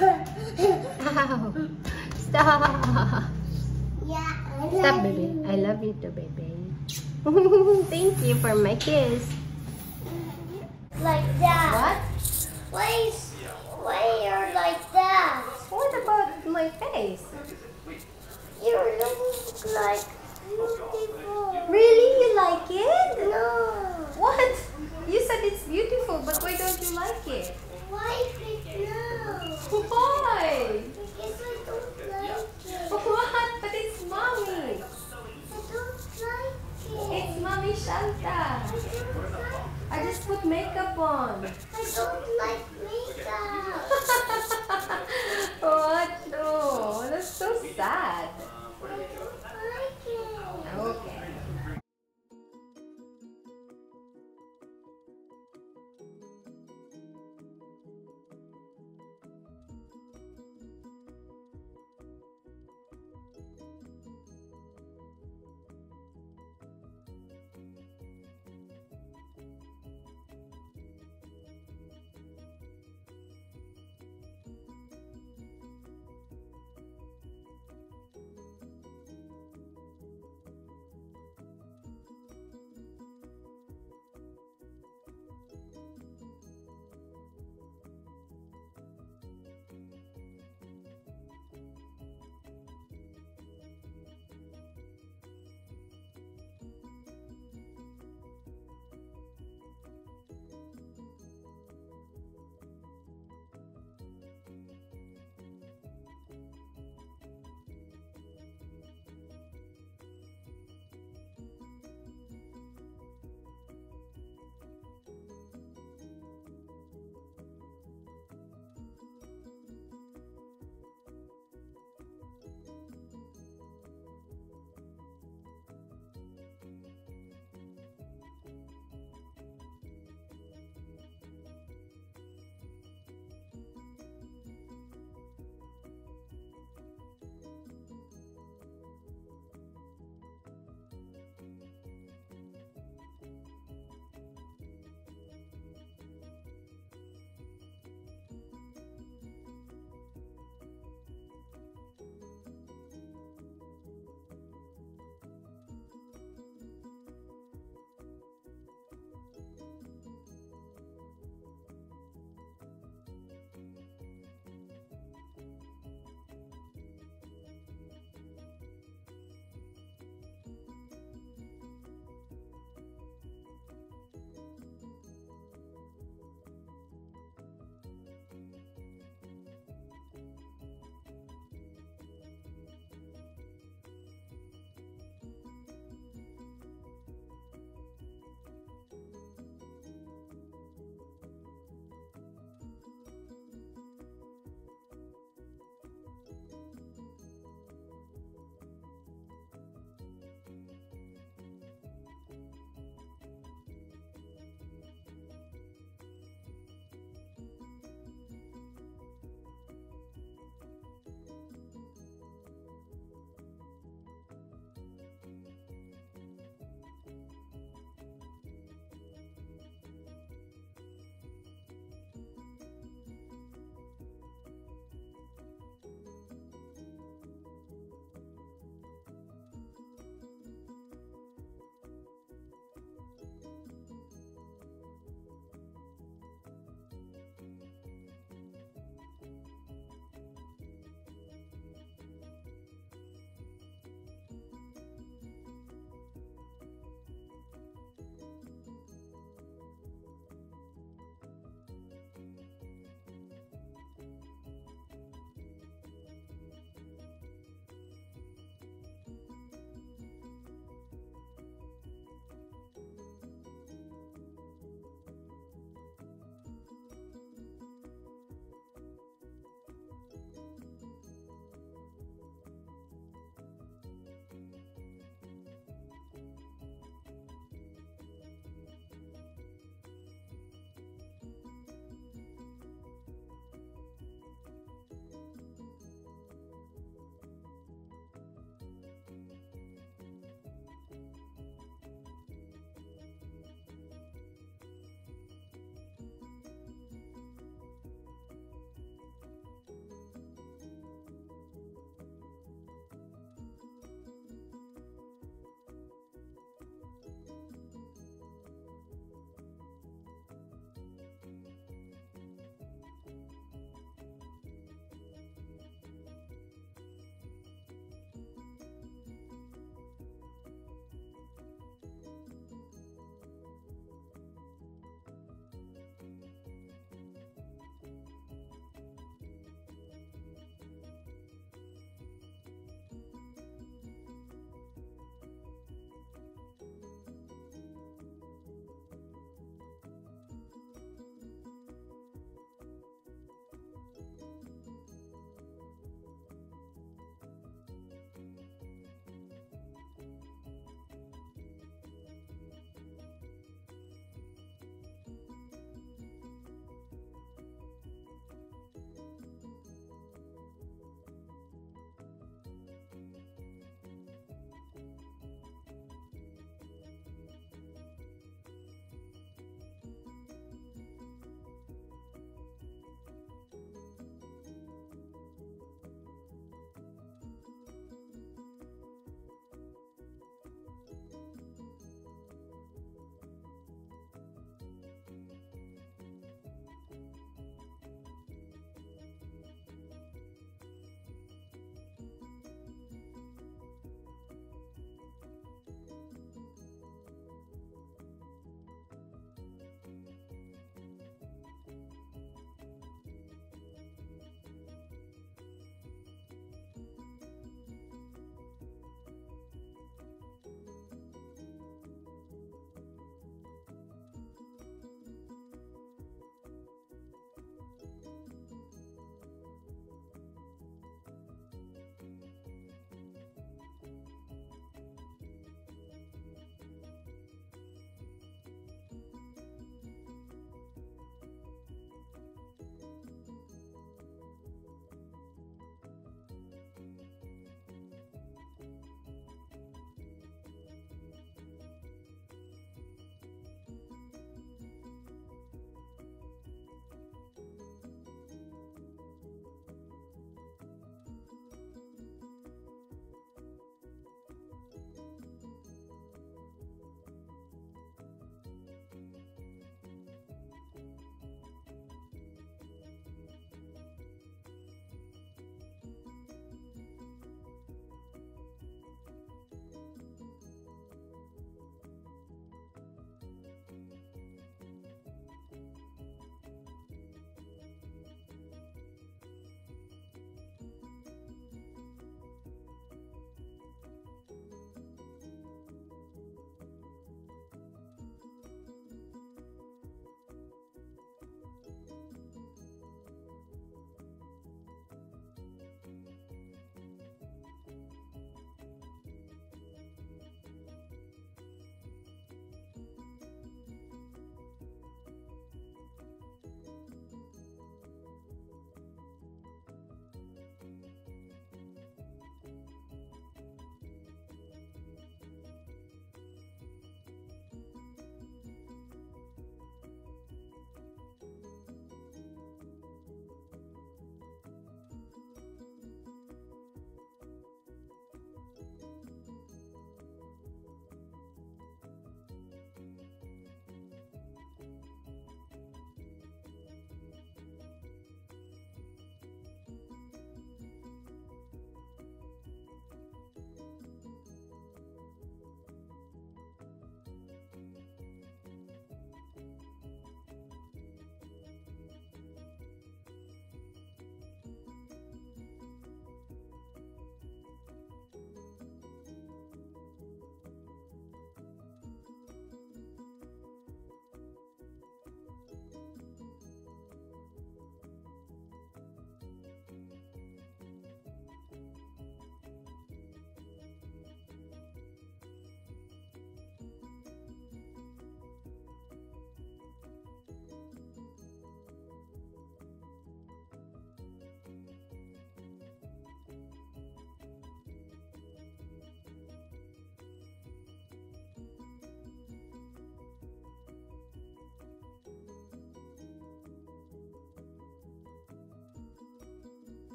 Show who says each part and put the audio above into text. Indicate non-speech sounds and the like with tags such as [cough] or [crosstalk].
Speaker 1: Ow. Stop.
Speaker 2: Yeah. I Stop, baby. you. I love
Speaker 1: you too, baby. [laughs] Thank you for my kiss.
Speaker 2: Like that. What? Why is why you're like that?
Speaker 1: What about my face?
Speaker 2: You look like beautiful. Really? You
Speaker 1: like it?
Speaker 2: No.
Speaker 1: What? You said it's beautiful, but why don't you like it? boy!
Speaker 2: Yes, But
Speaker 1: what? But it's mommy.
Speaker 3: I
Speaker 2: don't like it. It's
Speaker 1: mommy Shanta.
Speaker 2: I
Speaker 1: just put makeup on. I
Speaker 2: don't like makeup.